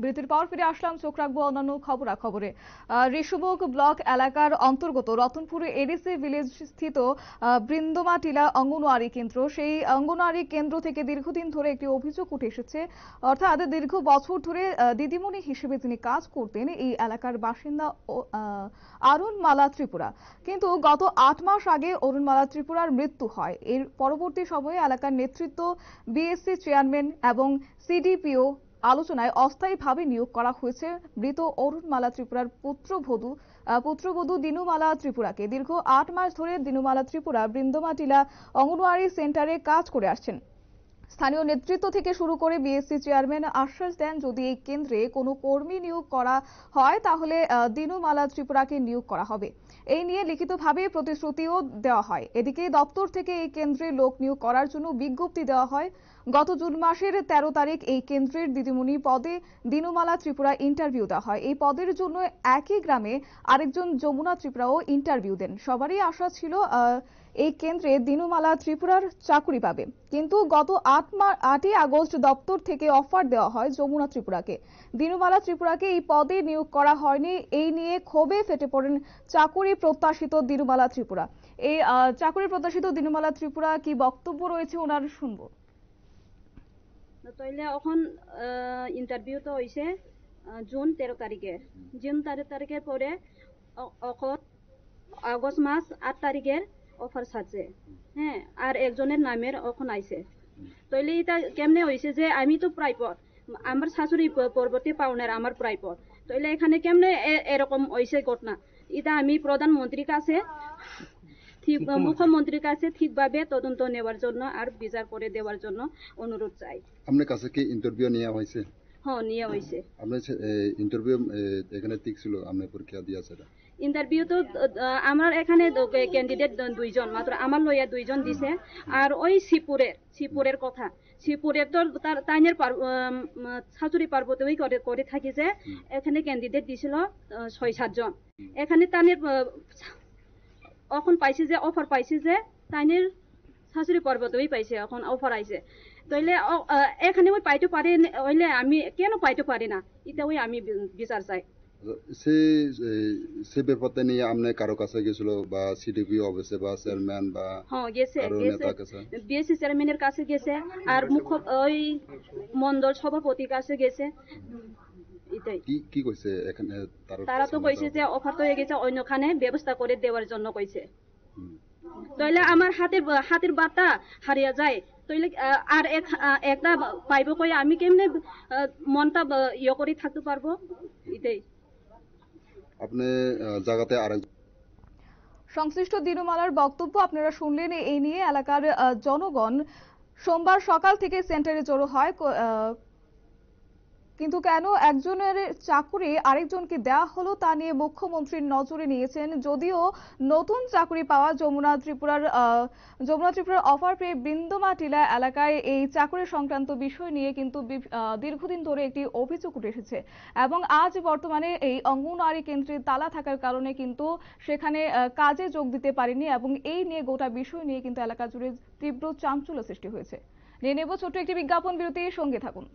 বিরতির পর ফিরে আসলাম। চোখ রাখব অন্যান্য খবরাখবরে। ঋষভোগ ব্লক এলাকার অন্তর্গত রতনপুর এডিসি ভিলেজ স্থিত আহ, বৃন্দমা টিলা অঙ্গনওয়াড়ি কেন্দ্র। সেই অঙ্গনওয়াড়ি কেন্দ্র থেকে দীর্ঘদিন ধরে একটি অভিযোগ উঠে এসেছে। অর্থাৎ দীর্ঘ বছর ধরে দিদিমণি হিসেবে তিনি কাজ করতেন এই এলাকার বাসিন্দা অরুণমালা ত্রিপুরা। কিন্তু গত আট মাস আগে অরুণমালা ত্রিপুরার মৃত্যু হয়। এর পরবর্তী সময়ে এলাকার নেতৃত্ব বিএসসি চেয়ারম্যান এবং সিডিপিও আলোচনায় অস্থায়ীভাবে নিয়োগ করা হয়েছে মৃত অরুণমালা ত্রিপুরার পুত্রবধূ পুত্রবধূ দিনুমালা ত্রিপুরাকে। দীর্ঘ আট মাস ধরে দিনুমালা ত্রিপুরা বৃন্দমাটিলা অঙ্গনওয়াড়ি সেন্টারে কাজ করে আসছেন। স্থানীয় নেতৃত্ব থেকে শুরু করে বিএসসি চেয়ারম্যান আশ্বাস দেন, যদি এই কেন্দ্রে কোনো কর্মী নিয়োগ করা হয়, তাহলে দিনুমালা ত্রিপুরাকে নিয়োগ করা হবে। এই নিয়ে লিখিতভাবে প্রতিশ্রুতিও দেওয়া হয়। এদিকে দপ্তর থেকে এই কেন্দ্রে লোক নিয়োগ করার জন্য বিজ্ঞপ্তি দেওয়া হয়। গত জুন মাসের তেরো তারিখ এই কেন্দ্রের দিদিমণি পদে দিনুমালা ত্রিপুরা ইন্টারভিউ দেওয়া হয়। এই পদের জন্য একই গ্রামে আরেকজন যমুনা ত্রিপুরাও ইন্টারভিউ দেন। সবারই আশা ছিল এই কেন্দ্রে দিনুমালা ত্রিপুরার চাকুরি পাবে। কিন্তু গত আট আটই আগস্ট দপ্তর থেকে অফার দেওয়া হয় যমুনা ত্রিপুরাকে। দিনুমালা ত্রিপুরাকে এই পদে নিয়োগ করা হয়নি। এই নিয়ে ক্ষোভে ফেটে পড়েন চাকুরি প্রত্যাশিত দিনুমালা ত্রিপুরা। এই চাকুরি প্রত্যাশিত দিনুমালা ত্রিপুরা কি বক্তব্য রয়েছে ওনার শুনব। তইলে এখন ইন্টারভিউ তো হয়েছে জুন তেরো তারিখে। জুন তেরো তারিখের পরে আগস্ট মাস আট তারিখের অফার ছাড়ছে হ্যাঁ আর একজনের নামের এখন আইছে। তইলে এটা কেমনে হয়েছে যে আমি তো প্রাইপট আমার শাশুড়ি পরবর্তী পাওনার আমার প্রাইপট তইলে এখানে কেমনে এরকম হয়েছে ঘটনা? এটা আমি প্রধানমন্ত্রীর কাছে ঠিক মুখ্যমন্ত্রীর কাছে ঠিকভাবে তদন্ত নেওয়ার জন্য আর বিচার করে দেওয়ার জন্য অনুরোধ চাই। আপনার কাছে কি ইন্টারভিউ নেওয়া হয়েছে হ্যাঁ নিয়ে ইন্টারভিউ এখানে ঠিক ছিল আপনি পরীক্ষা দিয়েছে ইন্টারভিউ তো আমার এখানে ক্যান্ডিডেট দুইজন মাত্র আমার লইয়া দুইজন দিছে। আর ওই শিবপুরের শিবপুরের কথা। শিবপুরের তো তার তাইনের শাশুড়ি পার্বতী করে করে থাকি যে এখানে ক্যান্ডিডেট দিছিল ছয় সাতজন এখানে তাইনের আহ, এখন পাইছে যে অফার পাইছে যে তাইনের শাশুড়ি পর্বতই পাইছে এখন অফার আইছে। তাইলে এখানে ওই পাইতে পারি হইলে আমি কেন পাইতে পারি না? এটা ওই আমি বিচার চাই। সে সে ব্যাপারটা নিয়ে আপনি কারও কাছে গেছিল বা সিডিপি অফিসে বা চেয়ারম্যান বা হ্যাঁ গেছে গেছে। বিএসসি চেয়ারম্যানের কাছে গেছে আর মুখ্য ওই মন্ডল সভাপতির কাছে গেছে। কি কি কইছে এখানে তারা তো কইছে যে অফার তো হয়ে গেছে অন্যখানে ব্যবস্থা করে দেওয়ার জন্য কইছে তাইলে আমার হাতের হাতের বার্তা হারিয়ে যায়। তাইলে আর এক একটা পাইব কই আমি কেমনে মনটা ইয়ে করে থাকতে পারব এটাই আপনি জায়গাতে আরেক সংশ্লিষ্ট দিনুমালার বক্তব্য আপনারা শুনলেন এই নিয়ে এলাকার আহ, জনগণ সোমবার সকাল থেকে সেন্টারে জড়ো হয় আহ, কিন্তু কেন একজনের চাকুরি আরেকজনকে দেয়া হলো তা নিয়ে মুখ্যমন্ত্রীর নজরে নিয়েছেন। যদিও নতুন চাকুরি পাওয়া যমুনা ত্রিপুরার যমুনা ত্রিপুরার অফার পেয়ে বৃন্দমা টিলা এলাকায় এই চাকুরি সংক্রান্ত বিষয় নিয়ে কিন্তু দীর্ঘদিন ধরে একটি অভিযোগ উঠে এসেছে। এবং আজ বর্তমানে এই অঙ্গনওয়াড়ি কেন্দ্রে তালা থাকার কারণে কিন্তু সেখানে কাজে যোগ দিতে পারেনি এবং এই নিয়ে গোটা বিষয় নিয়ে কিন্তু এলাকা জুড়ে তীব্র চাঞ্চল্য সৃষ্টি হয়েছে। নিয়ে নেব ছোট্ট একটি বিজ্ঞাপন বিরতি সঙ্গে থাকুন।